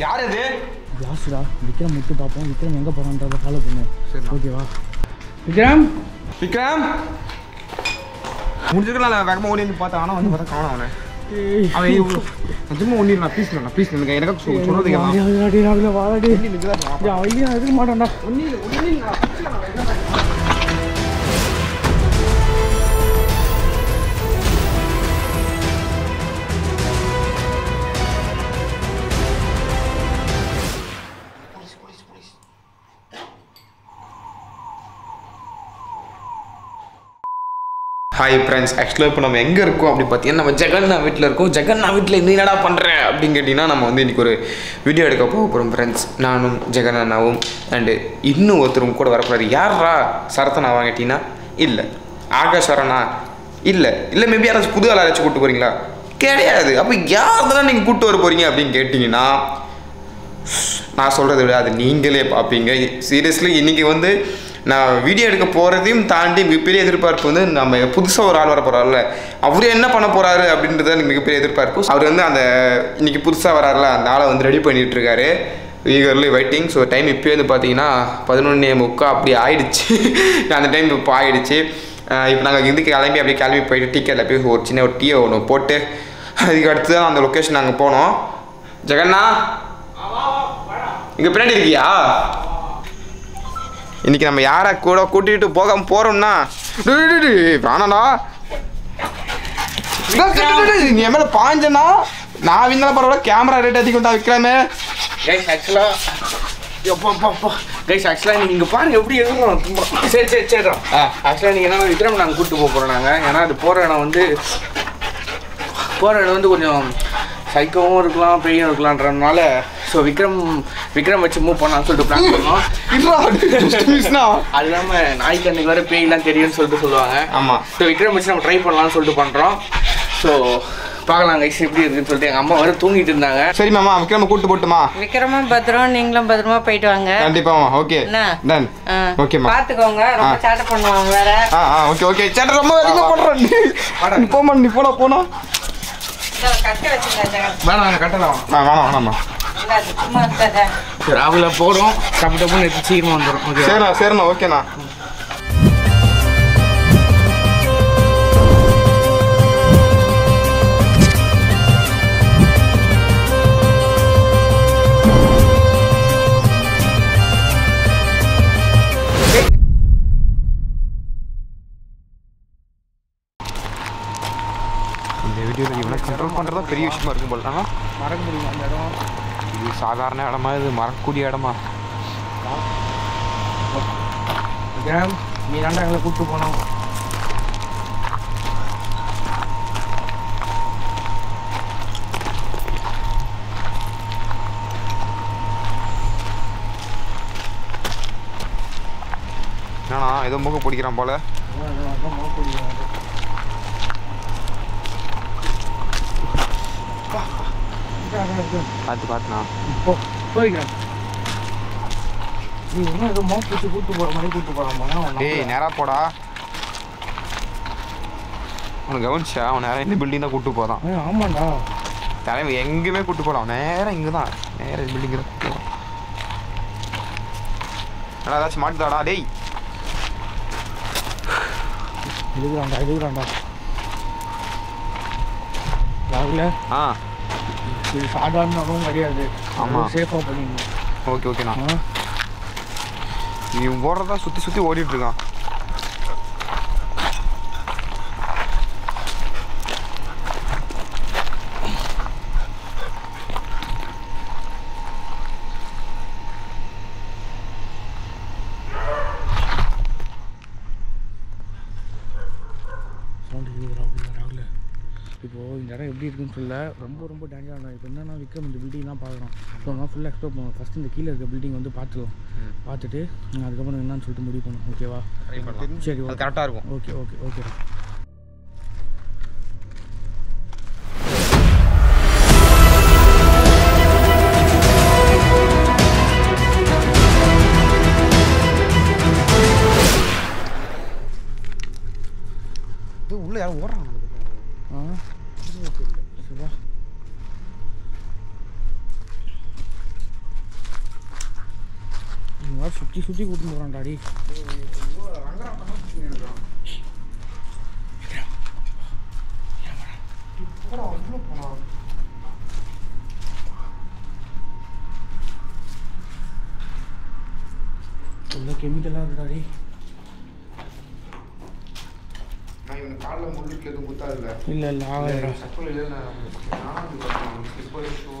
யார் இது லாஸ்டா விக்ரம் முட்டு பார்ப்போம் விக்ரம் எங்கே போகிறான்றதை ஃபாலோ பண்ணுவோம் சரிண்ணா. ஓகேவா விக்ரம்? விக்ரம்? முடிஞ்சிருக்கலாம் வேகமாக ஓடி வந்து பார்த்தா ஆனால் வந்து பார்த்தா காணும் அவனை. அவன் இவ்வளோ சும்மா ஒன்றிடலாம் ப்ளீஸ் நான் ப்ளீஸ் எனக்கு எனக்கு சொ- ஹாய் ஃப்ரெண்ட்ஸ் ஆக்சுவலாக இப்போ நம்ம எங்கே இருக்கோம் அப்படி பார்த்தீங்கன்னா நம்ம ஜெகன்னா வீட்டில் இருக்கோம். ஜெகன்னா வீட்டில் நீ என்னடா பண்ணுற அப்படின்னு கேட்டிங்கன்னா நம்ம வந்து இன்றைக்கி ஒரு வீடியோ எடுக்க போக போகிறோம் ஃப்ரெண்ட்ஸ் நானும் ஜெகன்னாவும் அண்டு இன்னும் ஒருத்தரும் கூட வரக்கூடாது. யாரா சரத்தனாவா கேட்டிங்கன்னா இல்லை. ஆகாஷரனா இல்லை. இல்லை மேபி யாராச்சும் புது ஆள் யாராச்சும் கூப்பிட்டு போகிறீங்களா கிடையாது. அப்போ யார் நீங்கள் கூப்பிட்டு வர போகிறீங்க அப்படின்னு கேட்டிங்கன்னா நான் சொல்கிறத விட அது நீங்களே பார்ப்பீங்க. சீரியஸ்லி இன்றைக்கி வந்து நான் வீடியோ எடுக்க போகிறதையும் தாண்டி மிகப்பெரிய எதிர்பார்ப்பு வந்து நம்ம புதுசாக ஒரு ஆள் வர போகிறாருல அவர் என்ன பண்ண போகிறாரு அப்படின்றது எனக்கு மிகப்பெரிய எதிர்பார்ப்பு. அவர் வந்து அந்த இன்றைக்கி புதுசாக வராருல அந்த ஆளை வந்து ரெடி பண்ணிட்டு இருக்காரு ஈகர்லி வெயிட்டிங் ஸோ டைம் இப்போ வந்து பார்த்தீங்கன்னா பதினொன்னே முக்கா அப்படி ஆயிடுச்சு. அந்த டைம் இப்போ ஆயிடுச்சு. இப்போ நாங்கள் இதுக்கு கிளம்பி அப்படியே கிளம்பி போயிட்டு டிக்கெட்டில் போய் ஒரு சின்ன ஒரு டீ ஒன்று போட்டு அதுக்கு அடுத்து தான் அந்த லொக்கேஷன் நாங்கள் போனோம். ஜெகண்ணா இங்கே பின்னாடி இருக்கியா? இன்னைக்கு நம்ம யாரை கூட கூட்டிட்டு போக டேய், வேணாடா நீ மேல பாஞ்சனா நான் விந்தாலும் பரவாயில்ல கேமரா ரேட் அதிகம் தான் விற்கிறாமே கைஸ் ஆக்சுவலாக எப்பா அப்பா அப்பா கைஸ் ஆக்சுவலாக நீங்கள் பாருங்க எப்படி எழுதுறோம் சரி சரி சரி ஆ. ஆக்சுவலாக நீங்கள் என்ன விக்ரம் நாங்கள் கூப்பிட்டு போக போகிறோம் நாங்கள் ஏன்னா அது போகிற இடம் வந்து போகிற இடம் வந்து கொஞ்சம் சைக்கோவும் இருக்கலாம் பெய்யும் இருக்கலான்றதுனால ஸோ விக்ரம் விக்ரம் வச்சு மூவ் பண்ணலாம்னு சொல்லிட்டு பிளான் பண்ணோம். அது இல்லாமல் நாய்க்கு அன்னைக்கு வர பேய்லாம் தெரியும்னு சொல்லிட்டு சொல்லுவாங்க. ஆமா. ஸோ விக்ரம் வச்சு நம்ம ட்ரை பண்ணலாம்னு சொல்லிட்டு பண்ணுறோம் ஸோ பார்க்கலாம் கைஸ் எப்படி இருக்குன்னு சொல்லிட்டு. எங்கள் அம்மா வர தூங்கிட்டு இருந்தாங்க. சரி மாமா விக்ரம கூட்டு போட்டுமா? விக்ரமும் பத்திரம் நீங்களும் பத்திரமா போயிட்டு வாங்க. கண்டிப்பா ஓகே? டன். ஓகேம்மா பாத்துக்கோங்க ரொம்ப. சேட்டை பண்ணுவாங்க வேற. ஆ ஆ ஓகே ஓகே சேட்டை ரொம்ப அதிகமாக பண்ணுறேன் நீ. நீ போமா நீ போனா போனா இதோ கட்ட வச்சுங்க ஜெகன் வேணாம் கட்டலாம் வேணாம். வேணாம்மா சரி ராகுல போகிறோம் டப்பு டப்புன்னு எடுத்து சீக்கிரமாக வந்துடும் ஓகே சரிண்ணா சரிண்ணா ஓகேண்ணா. கண்ட்ரோல் பண்ணுறதா பெரிய விஷயமா இருக்கும் போல. ஆ? மறக்க முடியும் அந்த இடம். இது சாதாரண இடமா இது மறக்கக்கூடிய இடமா? விக்ரம் நீ தாண்டா எங்களை கூப்பிட்டு போனோம். என்னண்ணா ஏதோ மூக்க பிடிக்கிறான் போல. பார்த்து பார்த்துண்ணா இப்போ போய்க்கிறேன். நீ என்ன ஏதோ மோப் வச்சு கூப்பிட்டு போகிற மாதிரி கூப்பிட்டு போகலாமா டேய் நேரா போடா. உனக்கு கவனிச்சா அவன் நேரம் இந்த பில்டிங் தான் கூட்டு போதான் ஆமாண்டா. தலைமை எங்கேயுமே கூட்டு போகலாம் அவன் நேரம் இங்கே தான் நேரம் பில்டிங் தான் கூட்டு போகலாம் நல்லா ஏதாச்சும் மாட்டுதாடா? டேய். எழுதுறான்டா எழுதுறான்டா ராகுல ஆ. இது சாதாரண இடமும் கிடையாது. ஆமா. சேஃபாக பண்ணிடணும் ஓகே ஓகேண்ணா நீ ஓடுறதா சுற்றி சுற்றி ஓடிட்டு இருக்கான் சவுண்டு கேட்குது ராகுல ராகுல இப்போது இந்த இடம் எப்படி இருக்குன்னு சொல்ல ரொம்ப ரொம்ப டேஞ்சரான இப்போ என்னன்னா விக்ரம் இந்த பில்டிங் தான் பார்க்குறோம். ஸோ நான் ஃபுல்லாக எக்ஸ்ப்ளோர் பண்ணுவோம் ஃபஸ்ட்டு இந்த கீழே இருக்க பில்டிங் வந்து பார்த்துக்கலாம் பார்த்துட்டு நான் அதுக்கப்புறம் என்னன்னு சொல்லிட்டு முடிவு பண்ணுவோம் ஓகேவா சரி கரெக்டாக இருக்கும். ஓகே ஓகே ஓகே உள்ள யாரும் ஓடுறாங்க. சுற்றி கூட்டின்னு போகிறான் டாடி உள்ள கெமிக்கலாக இருக்கு டாடி நான் இவனுக்கு காலில் முள்ளுக்கு எதுவும் குத்தாதுல்ல இல்லை இல்லை ஆகலடா சக்கரையில் நான் ஸ்லிப்பர் ஷூ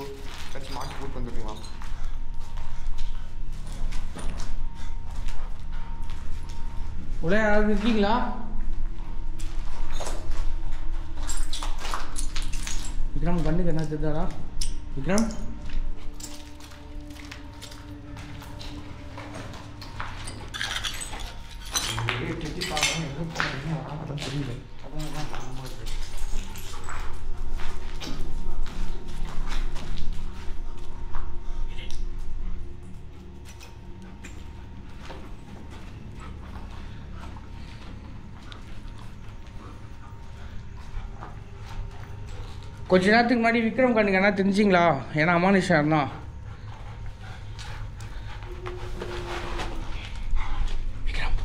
வச்சு மாட்டி போட்டு வந்துருக்கலாம் உள்ள யாராவது இருக்கீங்களா விக்ரம் கண்ணுக்கு என்ன தெரியுதாடா? விக்ரம்? கொஞ்ச நேரத்துக்கு முன்னாடி விக்ரம் கண்ணுக்கு என்ன தெரிஞ்சிங்களா? ஏன்னா அமானுஷம் தான் விக்ரம்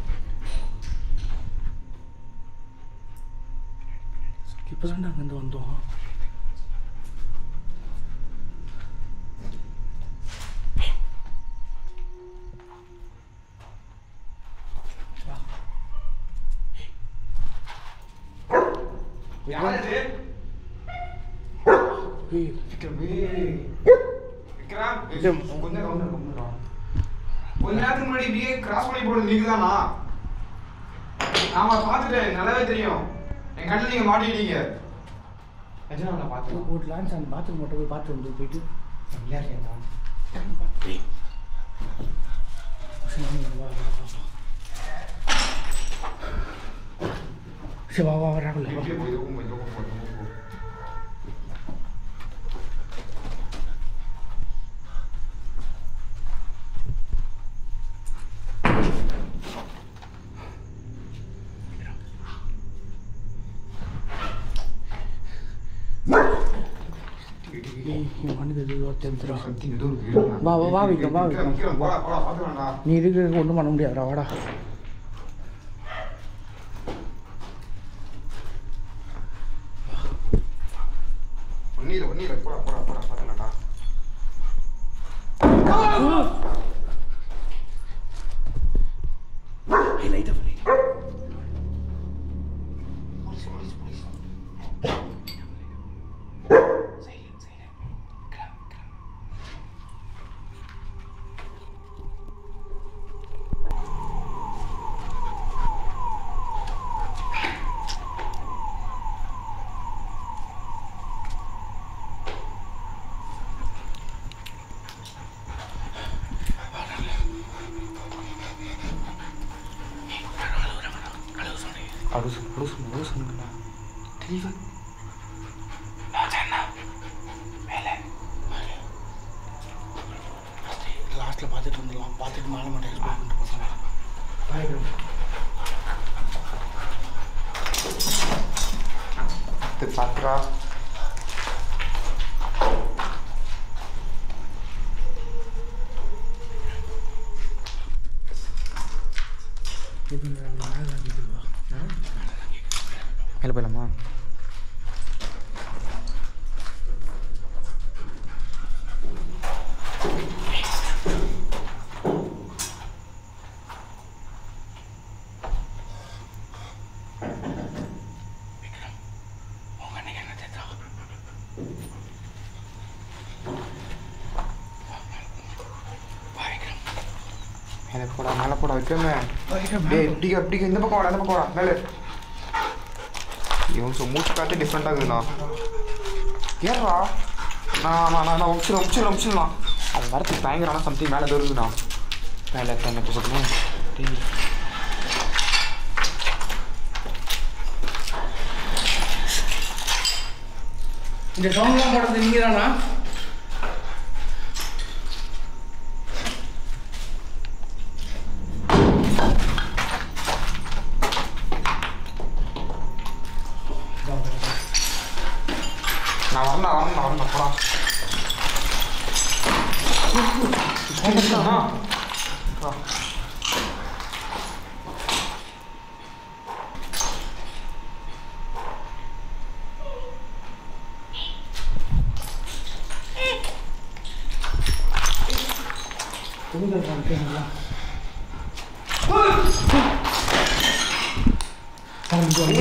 இப்போ தான் அங்கேருந்து வந்தோம் ஏய், விக்ரம் விக்ரம் விக்ரம். கொஞ்ச நேரம் கொஞ்ச நேரத்துக்கு முன்னாடி இப்படியே கிராஸ் பண்ணி போடுறது நீங்க தானா ஆமா பார்த்துட்டேன் நல்லாவே தெரியும் என் கண்ணில் நீங்க மாட்டிட்டீங்க நிஜமா நான் பார்த்தேன் ஒரு லான்ச் அந்த பாத்ரூம் மட்டும் போய் பாத்ரூம் வந்து போயிட்டு விளையாடுறேன் சரி வா வா வா ராகுல் வா. இப்படியே போய் இதுவும் போய் இதுவும் போய் இதுவும் போய். ஏய், என் கண்ணுக்கு எதுவும் தெரிஞ்சிடும் Something ஏதோ இருக்கு. வா, வா, வா, விக்ரம், வா, விக்ரம். விக்ரம், போடா, போடா, பார்த்துக்கலாம்டா. நீ இருக்கிறதுக்கு ஒன்றும் பண்ண முடியாதுடா வாடா ஒண்ணும் இல்ல, ஒண்ணும் இல்ல. போடா, போடா, போடா, பார்த்துக்கலாம்டா. அழுசு, அழுசு, அழுசுங்கண்ணா. தெளிவா. லாஸ்ட்டில் பார்த்துட்டு வந்துடலாம் பார்த்துட்டு மாலை மட்டும் எக்ஸ்பிளைன் பண்ணிட்டு போகலாம் இது பாத்துடா. இது மேல போடா மேல போடா விக்ரமே டேய் இப்படி இப்படி இந்த பக்கம் வாடா இந்த பக்கம் வாடா மேல. இவன் சொ மூச்சு காத்து டிஃப்ரெண்டாக இருக்குதுண்ணா. ஏறா. நான் நான் நான் முடிச்சிடும் முடிச்சிடும் முடிச்சிடலாம் அவன் வரத்துக்கு பயங்கரமான சம்திங் மேலே இருக்குண்ணா மேலே தண்ணி போட்டுக்கணும் டேய். இந்த சவுண்ட்லாம் போடுறது நீங்கள் தானா நான் வரணும் வரணும் வரணும் போடா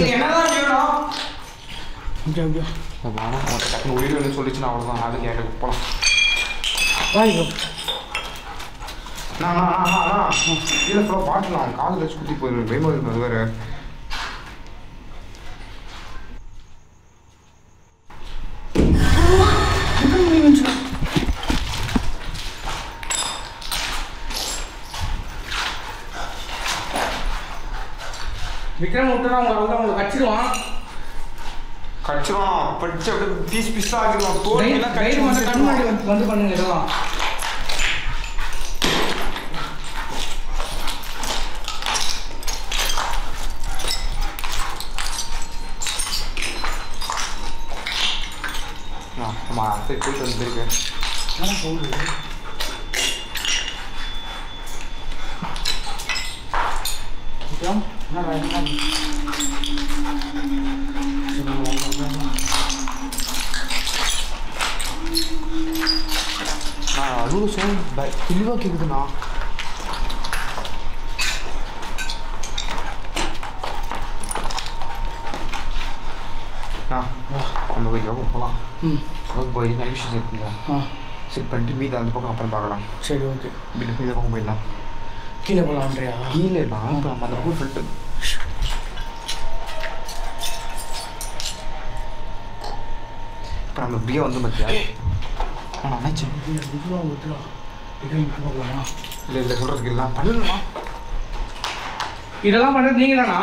என்னதான் வேணும் இங்கே உயிர் சொல்லிச்சுன்னா அவ்வளோதான் அது கேட்க போகலாம் நான் இல்லை ஃபுல்லாக பாட்டுலாம் காதில் வச்சு குத்தி போயிடுவேன். பயமா இருக்கும் அது வேறு விக்ரம் விட்டுனா உங்களை வந்து அவங்களை கச்சிடுவான் கடிச்சிடும் படிச்சு அப்படியே பீஸ் பீஸாக ஆக்கிடுவான் தோல் தைரியம் எல்லாம் கடிச்சு வந்து கண் முன்னாடி முடிச்சிடுவான். வந்து வந்து பண்ணுங்க இதெல்லாம். ஆ, ஆமா சரி போயிட்டு வந்துருக்கு என்ன போகுது விக்ரம் என்னடா என்ன நான் அழுவு சோன் தெளிவாக கேட்குதுண்ணா நம்ம போய் யோகம் போகலாம் ம் யோகம் போய் நிறைய விஷயம் இருக்குங்க ஆ செட் பண்ணிட்டு மீதி அந்த பக்கம் அப்புறம் பார்க்கலாம் சரி ஓகே இந்த பக்கம் போயிடலாம் கீழே போகலான்றியா கீழே நான் இப்போ நம்ம அந்த பக்கம் சொல்லிட்டு நம்ம இப்படியே வந்து பார்த்தியா நான் நினச்சேன் இல்லை இல்லை சொல்கிறதுக்கு இல்லை பண்ணணுமா? இதெல்லாம் பண்ணுறது நீங்கள் தானா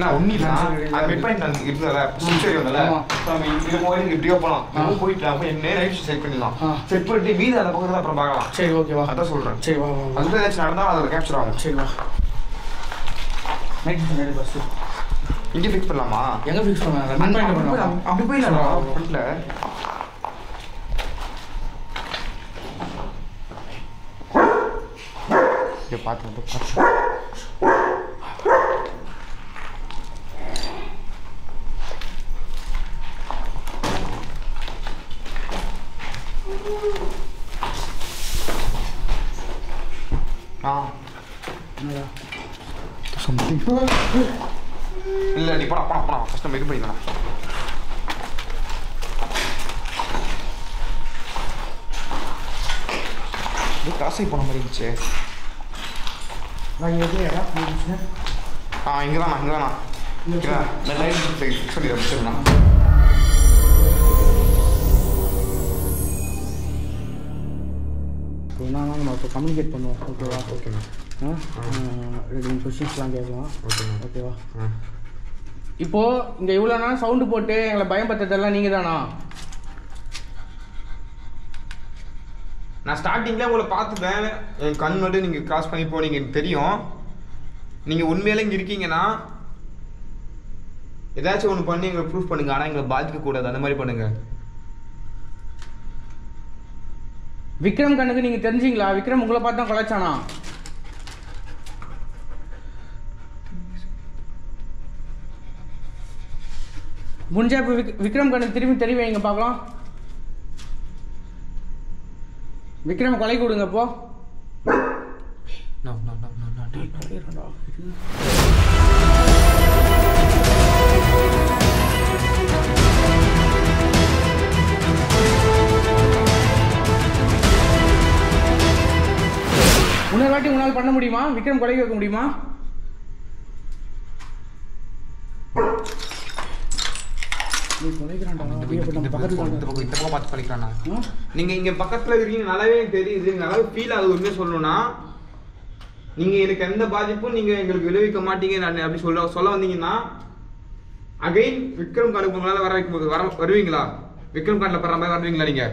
நான் சரி, அது மிட் பாயிண்ட் அங்கே இருந்தல சரி வந்தல இங்கே இப்படியே போகலாம். நம்ம போயிட்டு அப்போ என்ன நைட் செட் பண்ணிடலாம். செட் பண்ணிட்டு மீதி அந்த பக்கத்தில் அப்புறம் பார்க்கலாம். சரி ஓகே வா. அதான் சொல்கிறேன் சரி வா ஏதாச்சும் நடந்தால் அதில் கேப்சர் ஆகும். சரி வா. நைட் பஸ்ஸு இங்கே ஃபிக்ஸ் பண்ணலாமா? எங்கே ஃபிக்ஸ் பாயிண்ட் அப்படி பண்ணலாம் போய்- அப்படி போயிடலாம். ஃப்ரண்ட்ல இங்கே பார்த்து வந்து பார்த்து ஆ என்னடா சம்திங் இல்லை நீ போடா போடா போடா ஃபஸ்ட் நம்ம இது பண்ணிக்கலாம் இது நான் இடம் இருந்துச்சுன்னா ஆ இங்கே தானா இங்கே தானா இங்கே தான். நான் லைட் சொல்லி வச்சுருந்தேன் என்னன்னா நம்ம இப்போ கம்யூனிகேட் பண்ணுவோம். ஓகேவா ஓகேண்ணா ரெண்டு கொஷின்ஸ்லாம் கேட்கலாம். ஓகேண்ணா ஓகேவா ஆ. இப்போ இந்த இவ்வளோ நேரம் சவுண்டு போட்டு எங்களை பயன்படுத்துறதெல்லாம் நீங்கள் தானா நான் ஸ்டார்டிங்கில் உங்களை பார்த்துப்பேன். என் கண் மட்டும் நீங்கள் கிராஸ் பண்ணி போனீங்க எனக்கு தெரியும். நீங்கள் உண்மையிலே இங்கே இருக்கீங்கன்னா ஏதாச்சும் ஒன்று பண்ணி எங்களை ப்ரூஃப் பண்ணுங்க. ஆனால் எங்களை பாதிக்கக்கூடாது அந்த மாதிரி பண்ணுங்க. விக்ரம் கண்ணுக்கு நீங்கள் தெரிஞ்சீங்களா? விக்ரம் உங்களை பார்த்து தான் குலைச்சானா முடிஞ்சா இப்போ விக் விக்ரம் கண்ணுக்கு திரும்பி தெரிய வைங்க பார்க்கலாம். விக்ரம் கொலை கொடுங்க இப்போ இன்னொரு வாட்டி உன்னால் பண்ண முடியுமா? விக்ரம் கொலை வைக்க முடியுமா நீ கொலைக்கிறான்டா அப்படியே அப்ப நம்ம பக்கத்துல இந்த பக்கம் இந்த பக்கம் பார்த்து பண்ணிக்கிறானா ஆ? நீங்க இங்க பக்கத்துல இருக்கீங்க நல்லாவே தெரியுது. நல்லாவே ஃபீல் ஆகுது. உண்மையை சொல்லணும்னா நீங்க எனக்கு எந்த பாதிப்பும் நீங்க எங்களுக்கு விளைவிக்க மாட்டீங்க. நான் அப்படி சொல்ல சொல்ல வந்தீங்கன்னா அகைன் விக்ரம் கார்டு உங்களால வர வைக்கும் வர வருவீங்களா? விக்ரம் கார்டில் படுற மாதிரி வருவீங்களா நீங்க?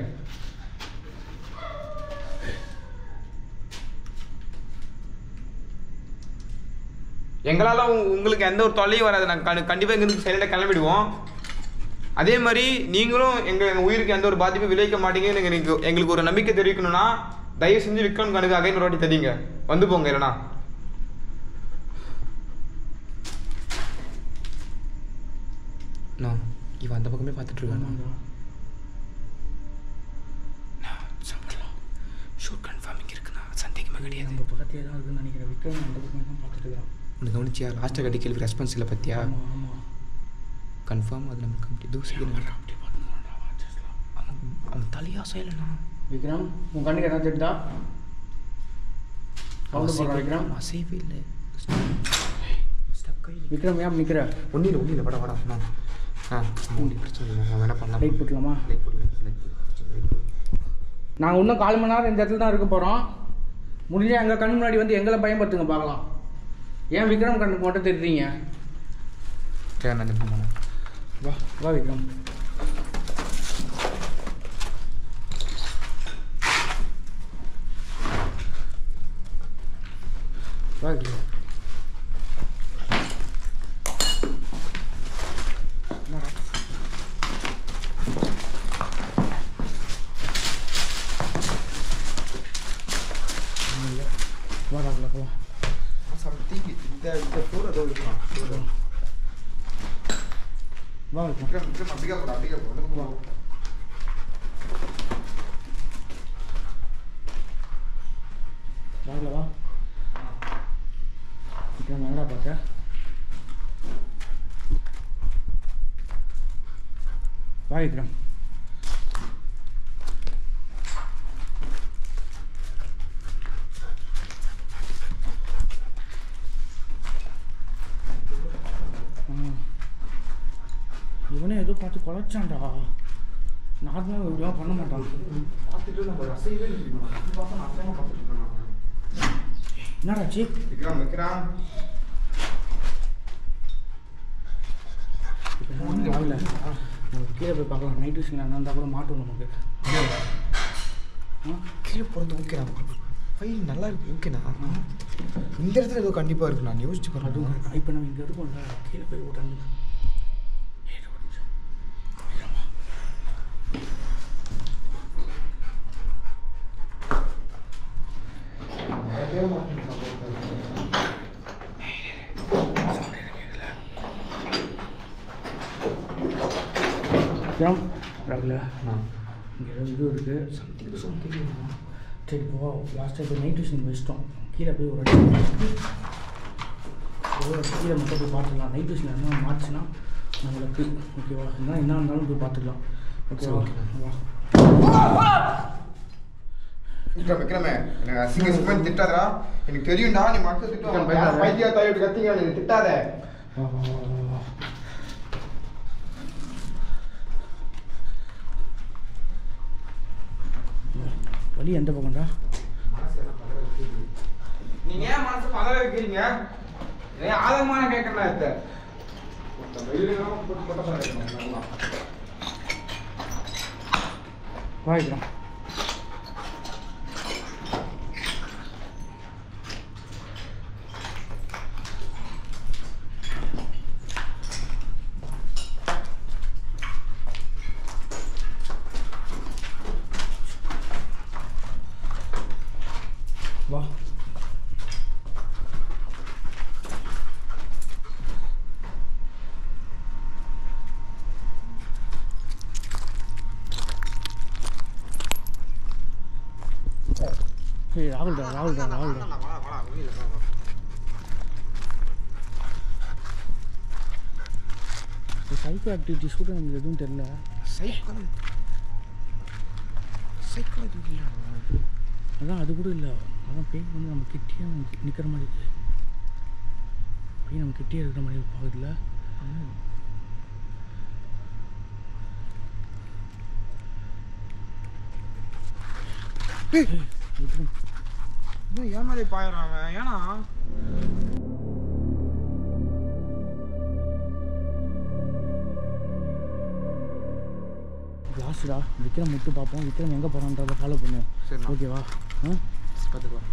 எங்களால உங்களுக்கு எந்த ஒரு தொல்லையும் வராது. நாங்கள் கண்டிப்பாக இங்கிருந்து சைலண்டாக கிளம்பிடுவோம். அதே மாதிரி நீங்களும் எங்கள் உயிருக்கு எந்த ஒரு பாதிப்பும் விளைவிக்க மாட்டீங்கன்னு எங்களுக்கு எங்களுக்கு ஒரு நம்பிக்கை தெரிவிக்கணும்னா தயவு செஞ்சு விக்ரம் கணக்காக இன்னொரு வாட்டி தெரியுங்க. வந்து போங்க இல்லைனா. இவன் அந்த பக்கமே பார்த்துட்டு இருக்கான் ஷூட் கன்ஃபார்மிங் இருக்குண்ணா சந்தேகமே கிடையாது. நம்ம பக்கத்துலேயே தான் இருக்குன்னு நினைக்கிறேன். விக்ரம் அந்த பக்கம் தான் பார்த்துட்டு இருக்கான் உனக்கு கவனிச்சியா? லாஸ்ட்டாக கட்டி கேள்வி ரெஸ்பான்ஸ் இல்லை பத்தியா? ஆமாம் ஆமாம் கன்ஃபார்ம் அது நமக்கு அப்படி தோ செகண்ட் அப்படி பார்த்துக்கலாம்டா வாட்சஸ்லாம் அவன் அவன் தலையா செய்யலைண்ணா விக்ரம் உன் கண்ணுக்கு என்ன தெரியுதா? சவுண்டு போடுறான் விக்ரம். அசைவே இல்லை. விக்ரம் ஏன் நிற்கிற ஒன்றும் இல்லை ஒன்றும் இல்லை வட வட. நான் ஆ மூடி பிரச்சனை இல்லை. நான் வேணா பண்ணலாம் லைட் போட்டுலாமா லைட் போடு லைட் போடு லைட் போடு நாங்கள் இன்னும் கால் மணி நேரம் இந்த இடத்துல தான் இருக்க போகிறோம் முடிஞ்சா எங்கள் கண் முன்னாடி வந்து எங்களை பயன்படுத்துங்க பார்க்கலாம். ஏன் விக்ரம் கண்ணுக்கு மட்டும் தெரியுறீங்க? சரி நான் இந்த போனேன் வா வா விக்ரம் வா விக்ரம் என்னடா? ஒண்ணும் இல்ல. வா ராகுல வா சம்திங் இந்த இந்த ஃப்ளோர் ஏதோ இருக்கலாம் வா விக்ரம் விக்ரம் விக்ரம் அப்படியே போட அப்படியே போட ராகுல வா விக்ரம் என்னடா பார்க்க விக்ரம் ஆ. இவனே ஏதோ பார்த்து குலைச்சான்டா நார்மலாக இப்படிலாம் பண்ண மாட்டான். பார்த்துட்டு நம்ம அசைவே இல்லை பார்த்தா நான் அசைவமாக பார்த்துட்டு இருக்கேன் என்னடாச்சு விக்ரம் விக்ரம் இப்போ என்ன ஆகல நமக்கு கீழே போய் பார்க்கலாம் நைட் விஷயம் என்ன இருந்தால் கூட மாட்டும் நமக்கு கீழே போகிறது ஓகேண்ணா ஃபைல் நல்லா இருக்கு. ஓகேண்ணா இந்த இடத்துல ஏதோ கண்டிப்பாக இருக்கு. நான் யோசிச்சு பாருங்க அதுவும் இப்போ நம்ம இங்கே இருக்கோம்ல கீழே போய் உடனே ஏறு ஒரு நிமிஷம். ஏறுமா. விக்ரம் ராகுல இங்கே ஏதோ இது இருக்குது சரி போ லாஸ்ட்டாக இப்போ நைட் விஷன் வச்சிட்டோம் கீழே போய் ஒரு கீழே மட்டும் போய் பார்த்துக்கலாம். நைட் விஷன் என்ன மாற்றுச்சுன்னா நம்மளுக்கு ஓகேவா என்ன என்ன இருந்தாலும் போய் பார்த்துக்கலாம். ஓகேவா வா? விக்ரம் எனக்கு அசிங்க சும்மா திட்டாதடா. எனக்கு தெரியும்டா நீ மக்கள் திட்டம். பைத்தியா தாயோட கத்திங்க நீ திட்டாத. வழி எந்த பக்கம்டா நீங்க ஏன் மனசு பதற வைக்கிறீங்க? ஏன் ஆதங்கமான கேட்கறா இத்த வா விக்ரம் வா ஏய் ராகுல்டா ராகுல்டா ராகுல்டா சைக்கோ ஆக்டிவிட்டிஸ் கூட நமக்கு எதுவும் தெரியல. சைக்கிள் சைக்கிள் அதான் அது கூட இல்லை. அதான் பெயின் வந்து நம்ம கிட்டேயே நிற்கிற மாதிரி பெயின் நம்ம கிட்டேயே இருக்கிற மாதிரி பகுதியில் ஏன் மாதிரி பாயிடுறாங்க ஏன்னா லாஸ்டா விக்ரம் விட்டு பார்ப்போம். விக்ரம் எங்கே போகிறான்றதை ஃபாலோ பண்ணுவோம் சரிண்ணா. ஓகேவா ஆ? பார்த்துக்கலாம்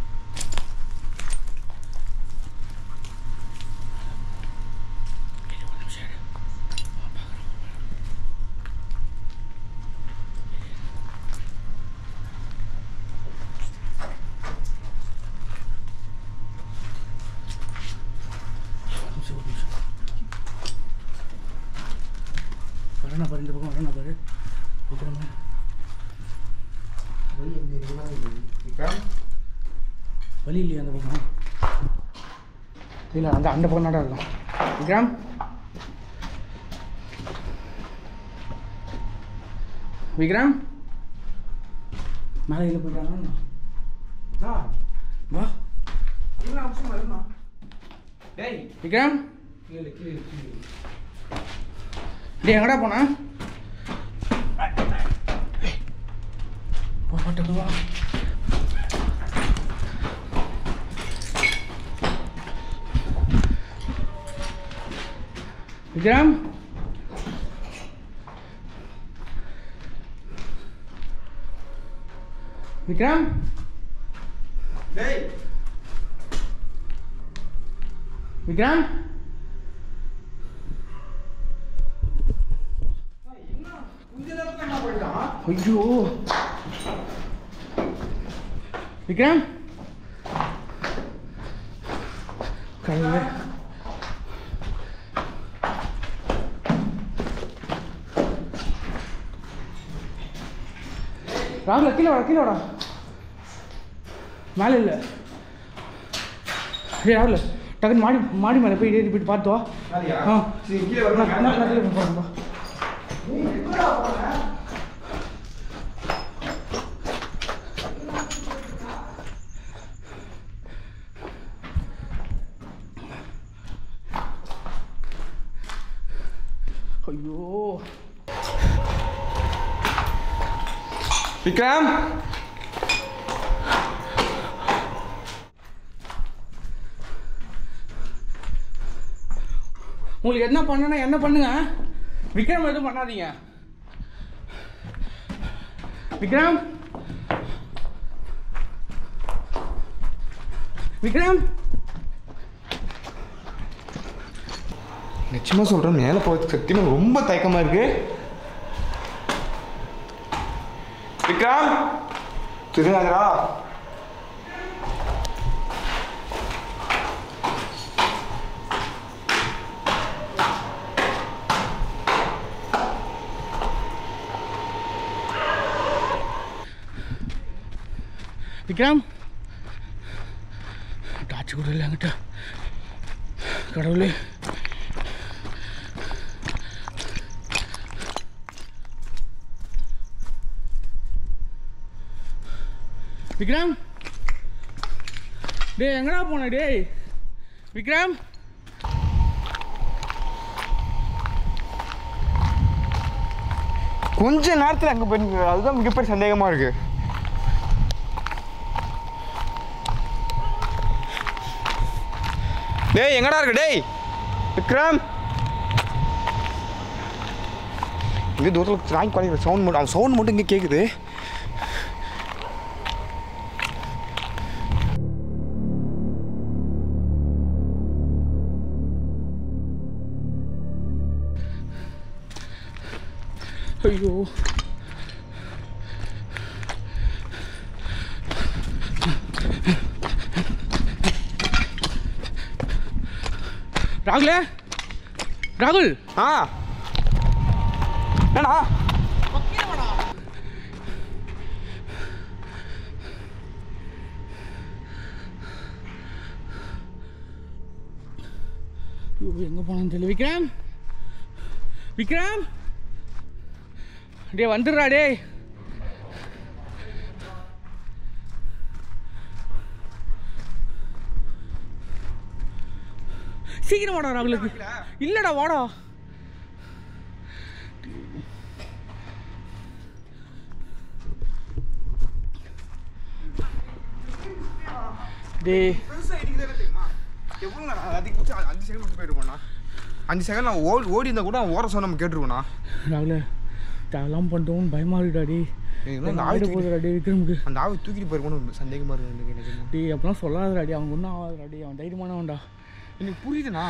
வரேன் பாரு இந்த பக்கம் வரேன் பாரு விக்ரம் வழி இல்லையா அந்த பக்கம் இல்லை அந்த பக்கம் தான் இருக்கும் விக்ரம்? விக்ரம்? மேலே போயிட்டாங்க வா. விக்ரம்? டேய் எங்கடா போனா? பாட்டு வா விக்ரம் விக்ரம் டேய் விக்ரம் ஐயோ விக்ரம் ராகுல கீழே வாடா கீழே வாடா. மேலே இல்லை. டேய் ராகுல டக்குன்னு மாடி மாடி மேலே போய் ஏறி போயிட்டு பார்த்து வா. சரியா ஆ. நான் கீழே போகிறேன் பா ஐயோ விக்ரம்? உங்களுக்கு என்ன பண்ணனா என்ன பண்ணுங்க? விக்ரம் எதுவும் பண்ணாதீங்க. விக்ரம்? விக்ரம்? நிச்சயமா சொல்றேன் மேலே போகிறதுக்கு சத்தியமா ரொம்ப தயக்கமா இருக்கு விக்ரம் தெரியாதடா விக்ரம். டாச்சு கூட இல்லை அங்கிட்ட கடவுளே. விக்ரம்? டேய் எங்கடா போன டேய்? விக்ரம்? கொஞ்ச நேரத்தில் அங்கே போயிருங்க அதுதான் மிகப்பெரிய சந்தேகமாக இருக்கு. டேய் எங்கடா இருக்கு? டேய் விக்ரம்? இங்கே தூரத்தில் நாய் குறைக்கிற சவுண்ட் மட்டும் அந்த சவுண்ட் மட்டும் இங்கே கேட்குது ராகுல? ராகுல். ஆ. என்னடா எங்கே போனான்னு தெரியல. விக்ரம்? விக்ரம்? டேய் வந்துடுறா டேய். சீக்கிரம் வாடா ராகுலுக்கு இல்லடா வாடா. அதிகபட்சம் அஞ்சு செகண்ட் நான் ஓடி ஓடி இருந்தால் கூட ஓர சொன்ன நம்ம கேட்டுருவோண்ணா ராகுல அதெல்லாம் பண்ணிட்டோம் பயமா இருக்குடா டேய். இன்னும் அந்த ஆவி தூக்கிட்டு போயிருக்கணும் சந்தேகமாக இருக்கு எனக்கு எனக்கு. டேய் அப்படிலாம் சொல்லாதடா டேய். அவன் ஒன்றும் ஆகாதுடா டேய். அவன் தைரியமானவன்டா. எனக்கு புரியுதுண்ணா.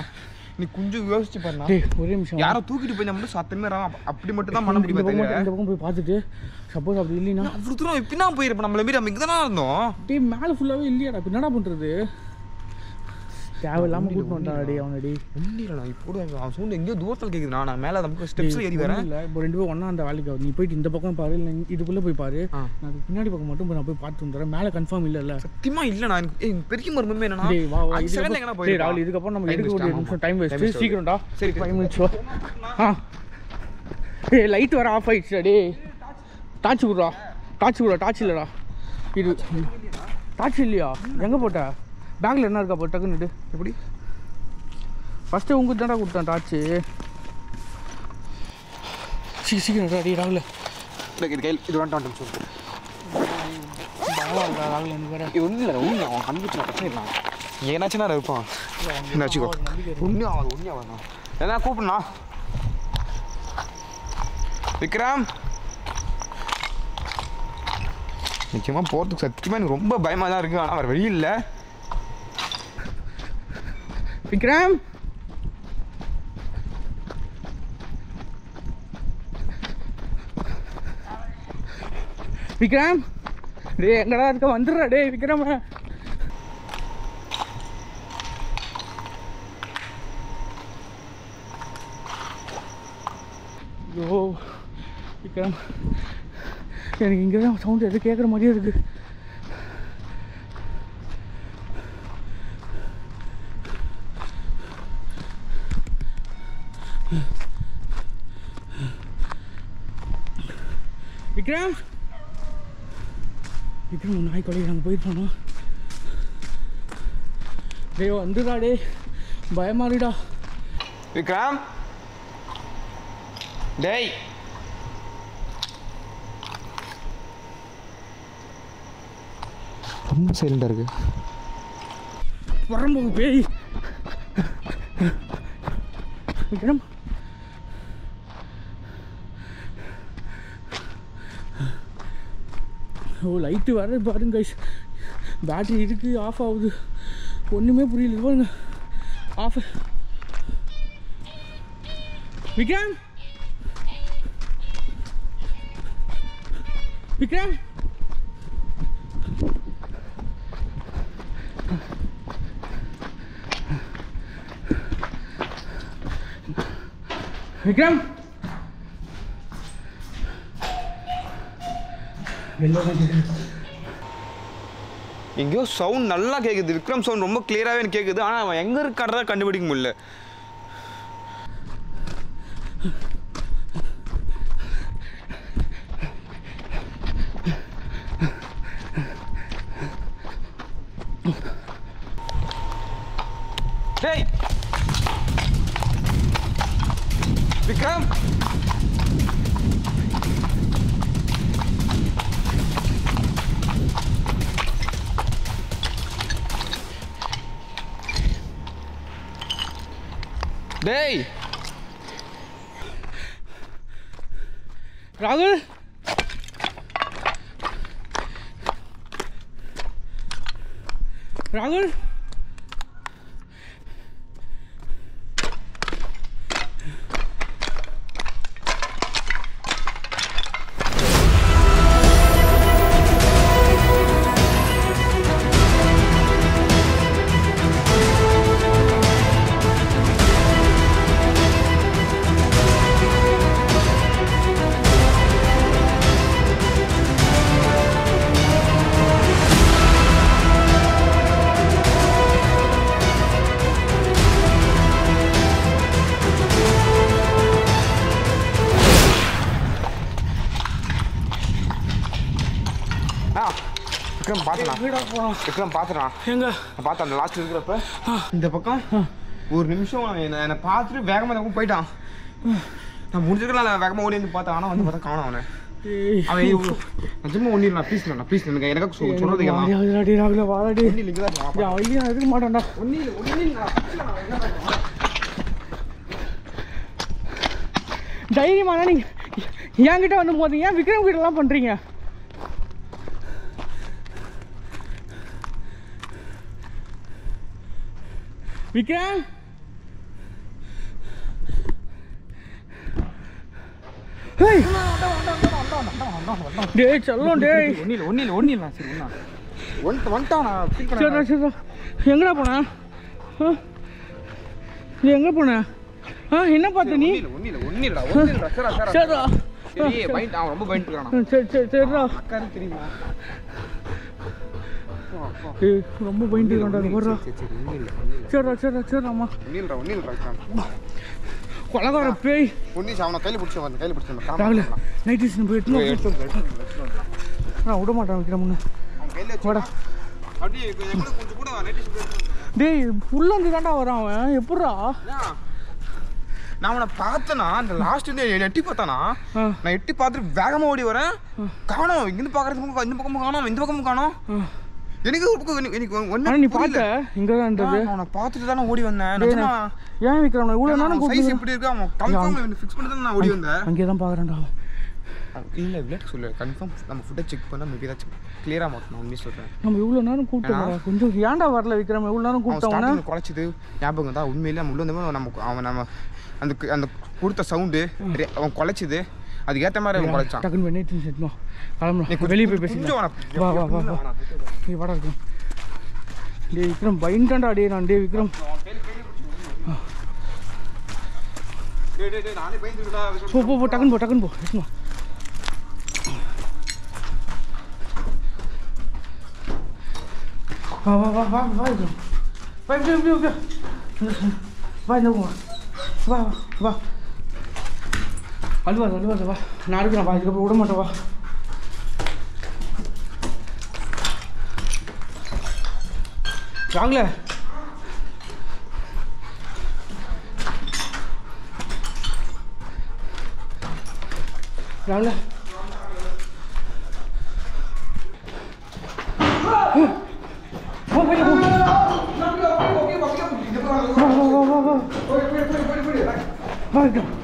நீ கொஞ்சம் யோசிச்சு பாருண்ணா. ஒரே நிமிஷம். யாரோ தூக்கிட்டு போய் மட்டும் சத்தமே அப்படி மட்டும் தான் பண்ண முடியுமே தவிர இந்த பக்கம் போய் பார்த்துட்டு சப்போஸ் அப்படி இல்லைன்னா அவ்வளோ தூரம் இப்படின்னா போயிருப்போம் நம்மள மீறி நம்ம இங்கே தானே இருந்தோம். டேய் மேலே ஃபுல்லாகவே இல்லையாடா இப்போ என்னடா பண்ணுறது தேவையில்லாமல் கூட்டு வந்தாடி அவனடி. ஒன்றும் நான் இப்போ அவன் சவுண்ட் எங்கேயோ தூரத்தில் கேட்குது நான் மேலே நமக்கு ஸ்டெப்ஸில் ஏறி வரேன். இல்லை. இப்போ ரெண்டு பேரும் ஒன்றா அந்த வேலைக்கு. நீ போயிட்டு இந்த பக்கம் பாரு இல்லை இதுக்குள்ளே போய் பாரு. நான் பின்னாடி பக்கம் மட்டும் நான் போய் பார்த்து வந்துடுறேன். மேலே கன்ஃபார்ம் இல்லைல்ல. சத்தியமா இல்லை நான் எனக்கு பெரிய மர்மமே என்னன்னா டேய் ராகுல். இதுக்கப்புறம் நம்ம எடுக்க ஒரு நிமிஷம். டைம் வேஸ்ட் சீக்கிரம்டா. சரி, ஃபைவ் மினிட்ஸ் ஆ. டேய் லைட் வர ஆஃப் ஆயிடுச்சுடா டேய். டார்ச் விட்றா டார்ச் விட்றா டார்ச் இல்லைடா. இது டார்ச் இல்லையா? எங்கே போட்ட? பேக்கில் என்ன இருக்கா போ டக்குன்னு எப்படி? ஃபஸ்ட்டு உங்களுக்கு தான்டா கொடுத்தேன் டார்ச்சு. சீக்கிரம் சீக்கிரம் டேய் ராகுல். இது கையில் இது வந்துட்டு சொல்லு. ராகுல் எனக்கு வேற? இது ஒன்றும் இல்லை ஒன்றும் அவன் கண்டுபிடிச்சா பிரச்சனை இல்லை. ஏன்னாச்சும் நான் இருப்பான். என்ன வச்சுக்கோ ஒன்றும் ஆகாது ஒன்றும் ஆகாது. என்ன கூப்பிடுண்ணா. விக்ரம். நிச்சயமாக போகிறதுக்கு சத்தியமாக எனக்கு ரொம்ப பயமாக தான் இருக்குது ஆனால் வழி இல்லை. விக்ரம்? விக்ரம்? டேய் எங்கடா இருக்க? வந்துடுறா டேய் விக்ரம். ஐயோ விக்ரம். எனக்கு இங்கே தான் சவுண்ட் எது கேட்குற மாதிரியே இருக்குது விக்ரம் விக்ரம் நாய் கொலை நாங்கள் போயிருப்போனோ டேய் வந்துடா டேய். பயமாறிடா விக்ரம்? டேய். ரொம்ப சைலண்டாக இருக்கு. வரம்போது பேய். விக்ரம் ஓ லைட்டு வர பாருங்க guys. பேட்டரி இருக்கு ஆஃப் ஆகுது. ஒன்றுமே புரியல. பாருங்க. ஆஃப் விக்ரம்! விக்ரம்! விக்ரம்! எங்கேயோ சவுண்ட் நல்லா கேட்குது விக்ரம் சவுண்ட் ரொம்ப கிளியராகவே எனக்கு கேட்குது ஆனால் அவன் எங்கே இருக்கான்றத கண்டுபிடிக்க முடியல. ராகுல் போகலாம் விக்ரம் பார்த்தனா எங்க? நான் பார்த்தேன் அந்த லாஸ்ட் இருக்கிறப்ப. இந்த பக்கம்? ஒரு நிமிஷம் என்னை பார்த்துட்டு வேகமாக போயிட்டான். நான் முடிஞ்சிருக்கலாம் நான் வேகமாக ஓடி வந்து பார்த்தேன். ஆனால் வந்து பார்த்தா காணும் அவனை. நான் சும்மா ஒன்றும் இல்லை ப்ளீஸ் நான் ப்ளீஸ் எனக்கு எனக்கு சொல்றது இருக்க மாட்டான்டா. ஒன்றும் இல்லை ஒன்றும் இல்லை தைரியமானா நீங்க என்கிட்ட வந்து போதீங்க ஏன் விக்ரம் கிட்ட எல்லாம் விக்ரம் டேய் செல்லம் டேய். ஒன்றும் இல்லை ஒன்றும் இல்லை சரி ஒன்றா ஒன் வந்துட்டான் நான் சரிடா சரிடா. எங்கடா போனா? நீ எங்கே போன? ஆ என்ன பார்த்த நீ? ஒன்றும் இல்லைடா சரிடா சரிடா. சரிடா. சரி பயந்து அவன் ரொம்ப ஆ, சரி சரி சரிடா. தெரியுமா? ரொம்ப பயந்து இங்க போடுறா சரிடா சரிடா சரிடாம்மா கொலகார பேய். ஒன்றும் அவனை கையில் பிடிச்சி வந்து கையில் பிடிச்சி ராகுல நைட் டியூஷன் போயிட்டு நான் விட மாட்டேன் வைக்கிற முன்ன. வாடா. டேய் உள்ள இருந்து தான்டா வரான் அவன்? எப்பட்றா? நான் அவனை பார்த்தேனா அந்த லாஸ்ட் வந்து எட்டி பார்த்தானா. நான் எட்டி பார்த்துட்டு வேகமாக ஓடி வரேன். காணோம். இங்கிருந்து பார்க்கறதுக்கு இந்த பக்கமும் காணோம் இந்த பக்கமும் காணோம். எனக்கு எனக்கு- ஒன்றும் நீ பார்த்த? இங்க தான் இருந்தது அவனை பார்த்துட்டு தானே ஓடி வந்தேன். நிஜமா ஏன் விக்ரம் இவ்வளோ நேரம் சைஸ் எப்படி இருக்கு? அவன் கன்ஃபார்ம் ஃபிக்ஸ் பண்ணி தான் நான் ஓடி வந்தேன். அங்கேயே தான் பார்க்குறேன்டா இல்லை விளையாட்டு சொல்லு. கன்ஃபார்ம் நம்ம ஃபுட்டை செக் பண்ணால் மேபி ஏதாச்சும் கிளியராக மாட்டோம் நான் உண்மையை நம்ம இவ்வளோ நேரம் கூப்பிட்டோம் கொஞ்சம் ஏன்டா வரல விக்ரம்? இவ்வளோ நேரம் ஸ்டார்டிங் குறைச்சிது. ஞாபகம் தான் உண்மையிலே நம்ம உள்ள நம்ம அவன் நம்ம அந்த அந்த கொடுத்த சவுண்டு அவன் குலைச்சிது அதுக்கேற்ற மாதிரி அவன் குலைச்சான் டக்குன்னு பண்ணி கிளம்பலாம் கொஞ்சம் வெளியே போய் வேணாம். வா வா வா வா. நீ வாடா விக்ரம் டேய் விக்ரம் பயன்டாண்டா டேய் நான். டேய் விக்ரம். போ போ போ டக்குன்னு போ டக்குன்னு போ. எஸ்மா வா வா வா வா வா விக்ரம். வா இப்படி வா இந்த வா வா வா. அழுவாது அழுவாது வா நான் இருக்கிறேன் வா இதுக்கப்புறம் விட மாட்டேன் வா வாங்கல ராகுல போ போய் போ வா வா வா வா வா வா விக்ரம்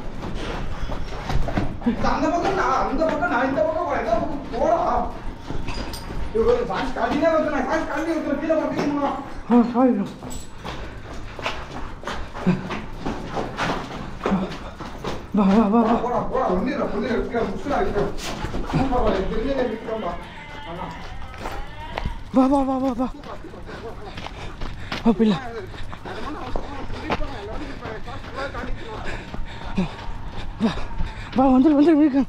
அந்த பக்கம் நான், அந்த பக்கம் நான், இந்த பக்கம் போறேன். இந்த பக்கம் போடா. ஐயோ, சாய்ஸ் காட்டினே வந்துடுறேன். சாய்ஸ் காட்டினே வந்துடுறேன். கீழே போட்டு கீழே போடா. வா வா விக்ரம் வா வா வா வா போடா, போடா. ஒண்ணும் இல்லை, ஒண்ணும் இல்லை. விக்ரம், முசுடா, விக்ரம். ஆமா, வா, எனக்கு தெரிஞ்சதே விக்ரம்பா. அண்ணா. வா வா வா வா வா வா பிள்ளை வா வா வந்துடு வந்துடு விக்ரம்